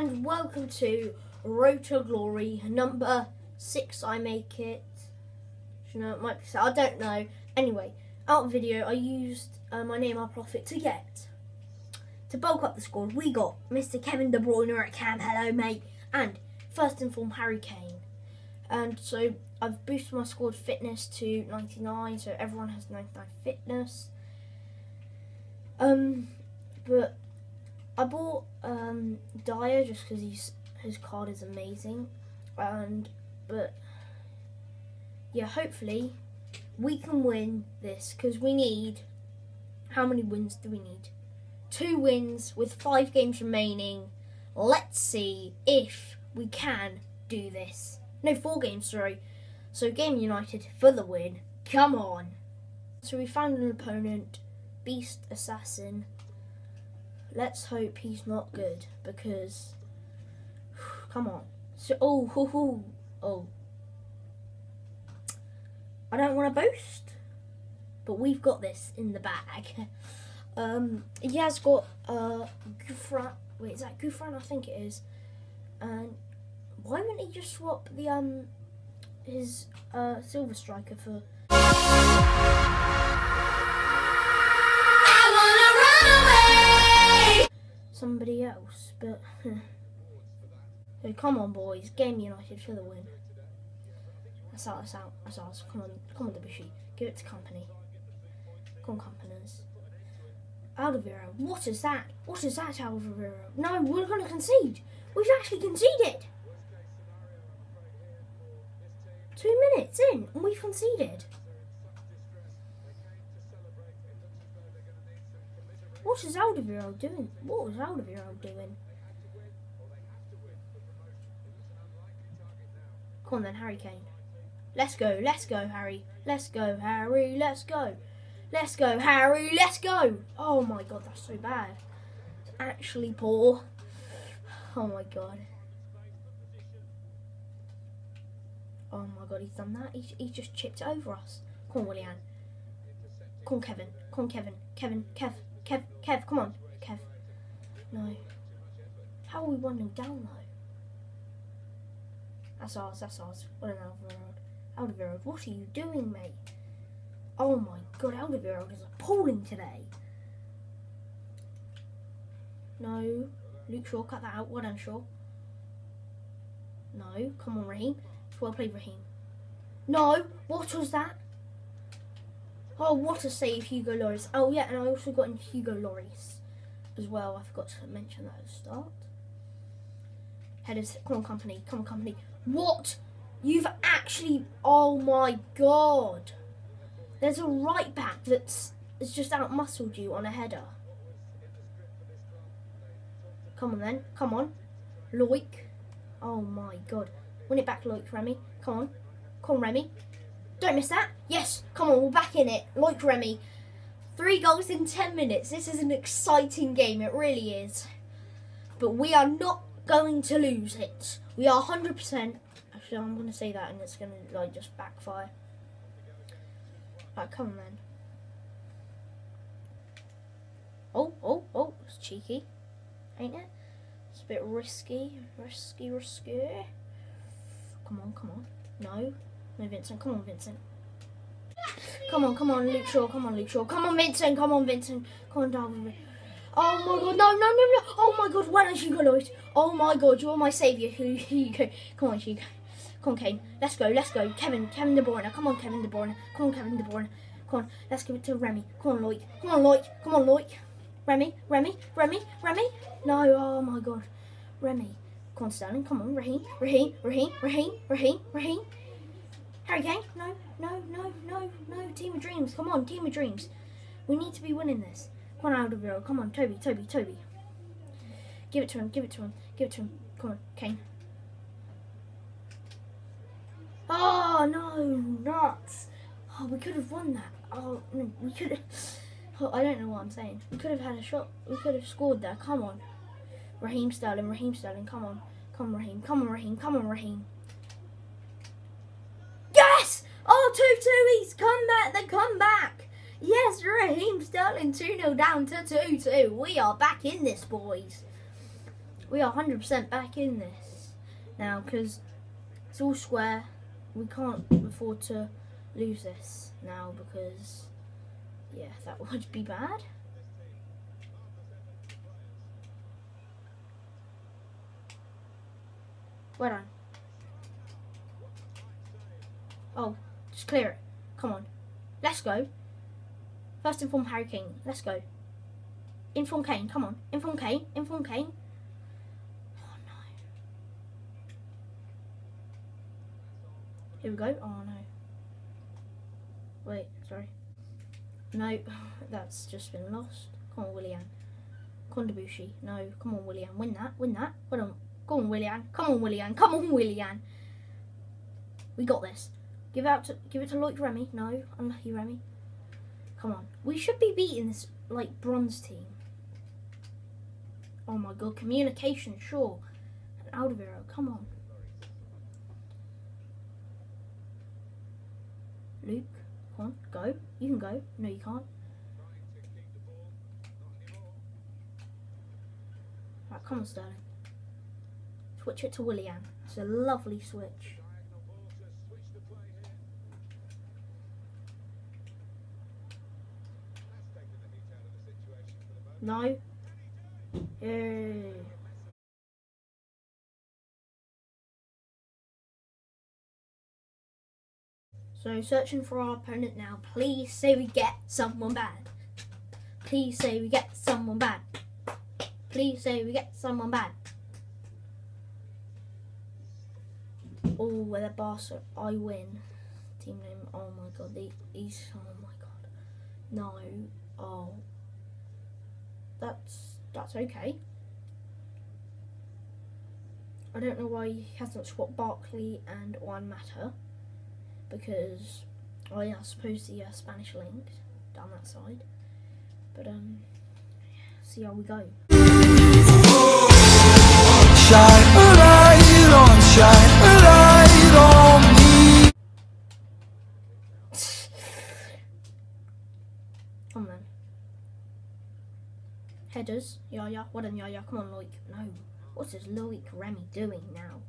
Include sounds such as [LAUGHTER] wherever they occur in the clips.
and welcome to Road Glory number six. I make it. You know, it might be. I don't know. Anyway, out video, I used uh, my name, our profit to get to bulk up the squad. We got Mr. Kevin De Bruyne at Cam. Hello, mate, and first informed Harry Kane. And so I've boosted my squad fitness to 99, so everyone has 99 fitness. Um, but I bought um, Dier just because his card is amazing, and but yeah, hopefully we can win this because we need how many wins do we need? Two wins with five games remaining. Let's see if we can do this. No, four games, sorry. So Game United for the win. Come on. So we found an opponent, Beast Assassin. Let's hope he's not good because [SIGHS] come on. So oh hoo, hoo, oh I don't want to boast, but we've got this in the bag. [LAUGHS] um, he has got uh Gouffran. Wait, is that Gouffran? I think it is. And why wouldn't he just swap the um his uh silver striker for? Somebody else, but [LAUGHS] come on, boys, Game United for the win. That's that's out, that's ours. Come on, come on, Debussy, give it to Kompany. Come on, Companies. Alderweireld, what is that? What is that, Alderweireld? No, we're going to concede. We've actually conceded. Two minutes in, and we've conceded. What is Alderweireld doing? What was Alderweireld doing? Come on then, Harry Kane. Let's go, let's go, Harry. Let's go, Harry, let's go. Let's go, Harry, let's go. Oh my god, that's so bad. It's actually poor. Oh my god. Oh my god, he's done that. He, he just chipped over us. Come on, Willian. Come on, Kevin. Come on, Kevin. Kevin. Kev. Kev. Kev. Come on. Kev. No. How are we 1 0 down though? That's ours. That's ours. What an Alderweireld. Alderweireld, what are you doing, mate? Oh my god, Alderweireld is appalling today. No. Luke Shaw, cut that out. Well done, Shaw. No. Come on, Raheem. Well played, Raheem. No. What was that? Oh, what a save, Hugo Lloris. Oh, yeah, and I also got in Hugo Lloris as well. I forgot to mention that at the start. Headers, come on, Kompany. Come on, Kompany. What? You've actually... Oh, my God. There's a right back that's, that's just out-muscled you on a header. Come on, then. Come on. Loic. Oh, my God. Win it back, Loic, Remy. Come on. Come on, Remy. Don't miss that. Yes, come on, we're back in it. Like Remy. Three goals in 10 minutes. This is an exciting game. It really is. But we are not going to lose it. We are 100%. Actually, I'm going to say that and it's going to like just backfire. Right, come on then. Oh, oh, oh. It's cheeky. Ain't it? It's a bit risky. Risky, risky. Come on, come on. No. No, Vincent. Come on, Vincent. Come on, come on, Luke Shaw. Come on, Luke Shaw. Come on, Vincent. Come on, Vincent. Come on, Darwin. Oh my god, no, no, no, no. Oh my god, why don't you go, Lloyd? Oh my god, you're my saviour. Here you go. Come on, Hugo. Come on, Kane. Let's go, let's go. Kevin, Kevin De Bruyne. Come on, Kevin De Bruyne. Come on, Kevin De Bruyne. Come on, let's give it to Remy. Come on, Lloyd. Come on, Lloyd. Come on, Lloyd. Remy, Remy, Remy, Remy. No, oh my god. Remy. Come on, Sterling. Come on, Raheem, Raheem, Raheem, Raheem, Raheem, Raheem. Harry Kane, no, no, no, no, no. Team of Dreams, come on, Team of Dreams. We need to be winning this. Come on, Alderweireld, come on, Toby, Toby, Toby. Give it to him, give it to him, give it to him. Come on, Kane. Oh, no, nuts. Oh, we could have won that. Oh, no, we could have. Oh, I don't know what I'm saying. We could have had a shot. We could have scored there. Come on. Raheem Sterling, Raheem Sterling, come on. Come on, Raheem. Come on, Raheem. Come on, Raheem. Oh, 2-2, he's come back, they come back. Yes, Raheem Sterling 2-0 down to 2-2. We are back in this, boys. we are 100% back in this now because it's all square. We can't afford to lose this now because, yeah, that [LAUGHS] would be bad. Well done. Oh, just clear it. Come on. Let's go. First inform Harry Kane. Let's go. Inform Kane. Come on. Inform Kane. Inform Kane. Oh no. Here we go. Oh no. Wait, sorry. No, [LAUGHS] that's just been lost. Come on, Willian. Kondabushi. No, come on, Willian. Win that. Win that. Win on. Come on, Willian. Come on, Willian. Come on, Willian. We got this. Give out to give it to Loic Remy. No, unlucky Remy. Come on. We should be beating this like bronze team. Oh my god, communication, sure. And Alderweireld, come on. Luke, come on, go. You can go. No, you can't. Right, come on, Sterling. Switch it to Willian. It's a lovely switch. No. Yay. Eh. So searching for our opponent now. Please say we get someone bad. Please say we get someone bad. Please say we get someone bad. Oh, with a boss, I win. Team name. Oh my god, these. Oh my god. No. Oh that's that's okay. I don't know why he hasn't swapped Barkley and Juan Mata because yeah, I suppose the uh, Spanish link down that side. But um, see how we go. Shine Headers. Yeah. What on, yeah. Come on, Loic. No. What is Loic Remy doing now?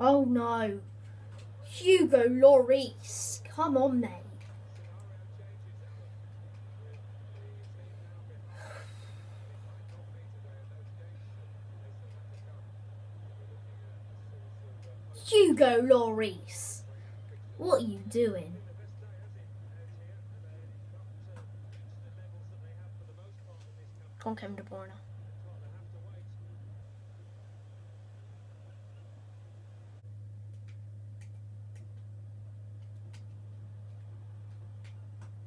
Oh no. Hugo Lloris. Come on, mate. [SIGHS] Hugo Lloris. What are you doing? Come on, Kevin De Bruyne.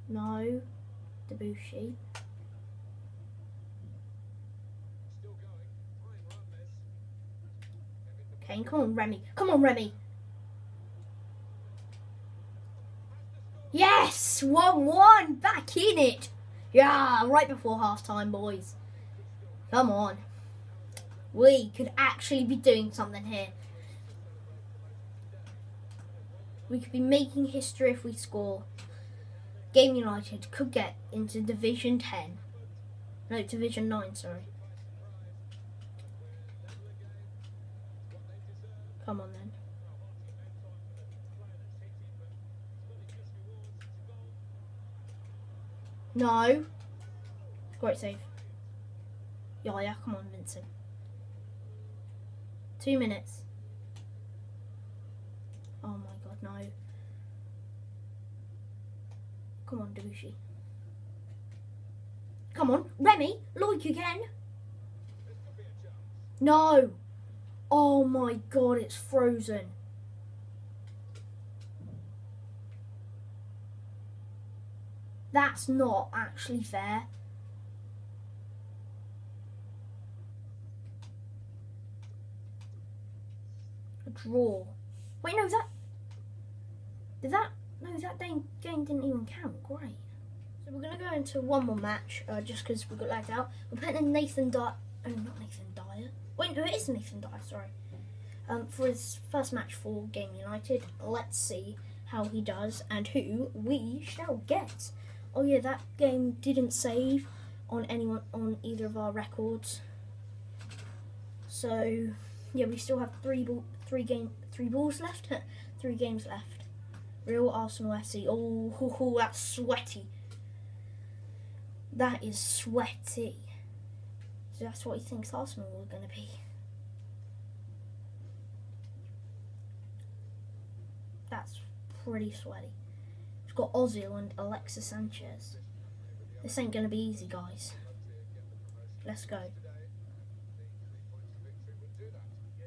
No, Debussy. Okay, come on, Remy. Come on, Remy. Yes! 1-1! Back in it! Yeah, right before half time, boys. Come on. We could actually be doing something here. We could be making history if we score. Game United could get into Division 10. No, Division 9, sorry. Come on then. No. Great save. Yeah, yeah, come on, Vincent. Two minutes. Oh my god, no. Come on, Debussy. Come on, Remy, Loic again. No. Oh my god, it's frozen. That's not actually fair. A draw. Wait, no, that... Did that... No, that game, didn't even count. Great. So we're going to go into one more match, uh, just because we got lagged out. We're in Nathan Dyer... Oh, not Nathan Dyer. Wait, no, it is Nathan Dyer, sorry. Um, for his first match for Game United. Let's see how he does and who we shall get. Oh yeah, that game didn't save on anyone on either of our records. So yeah, we still have three ball, three game, three balls left, [LAUGHS] three games left. Real Arsenal FC. Oh, ho, [LAUGHS] ho, that's sweaty. That is sweaty. So that's what he thinks Arsenal are going to be. That's pretty sweaty. We've got Ozil and Alexis Sanchez. This ain't going to be easy, guys. Let's go.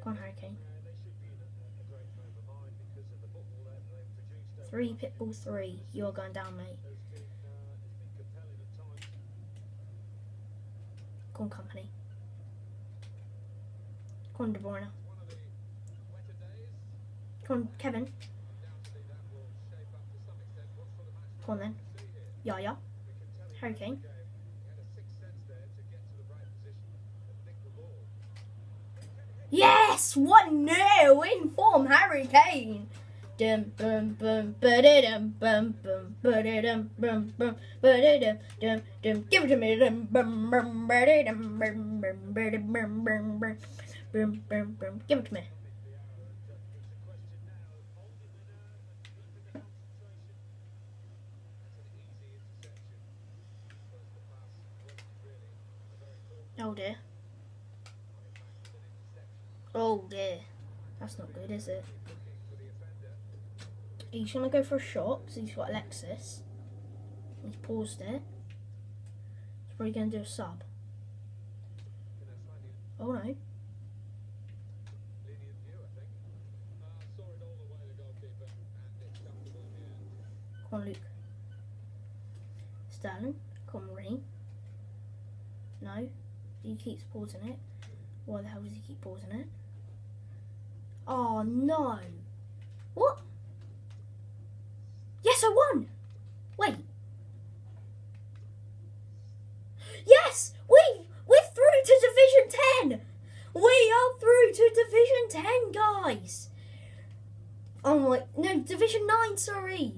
Come on, Hurricane. Three, Pitbull three. You're going down, mate. Come on, Kompany. Come on, De Bruyne. Come on, Kevin. Come on then. Yaya. Hurricane. Yes! 1 0 in form, Harry Kane. Dum bum bum dum bum bum dum bum bum dum dum dum give it to me dum bum bum dum bum bum bum bum bum bum bum bum give it to me. Oh dear. Oh dear. That's not good, is it? He's going to go for a shot because he's got Alexis. He's paused it. He's probably going to do a sub. Oh no. Come on, Luke. Sterling. Come on. No. He keeps pausing it. Why the hell does he keep pausing it? Oh no. What? Yes, I won. Wait. Yes, we we're through to Division Ten. We are through to Division Ten, guys. Oh my, no, Division Nine. Sorry.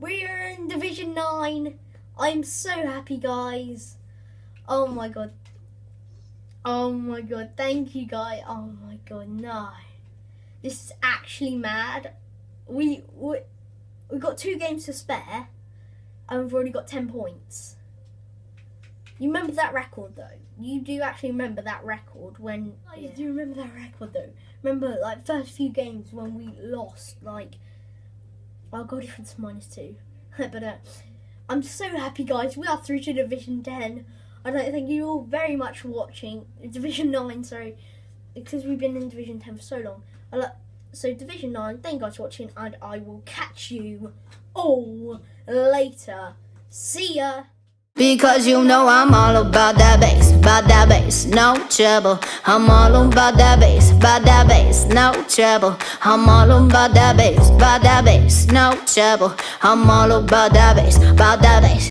We're in Division Nine. I'm so happy, guys. Oh my god. Oh my god, thank you guys. Oh my god, no. This is actually mad. We we we got two games to spare and we've already got 10 points. You remember that record though? You do actually remember that record when I yeah. do remember that record though. Remember like first few games when we lost like our goal difference minus 2. [LAUGHS] but uh, I'm so happy guys. We are through to Division 10. I'd like to thank you all very much for watching. [LAUGHS] Division 9, sorry. Because we've been in Division 10 for so long. I like, so Division 9, thank you guys for watching. And I will catch you all later. See ya. Because you know I'm all about that bass, about that bass, no trouble. I'm all about that bass, about that bass, no trouble. I'm all about that bass, about that bass, no trouble. I'm all about that bass, about that bass.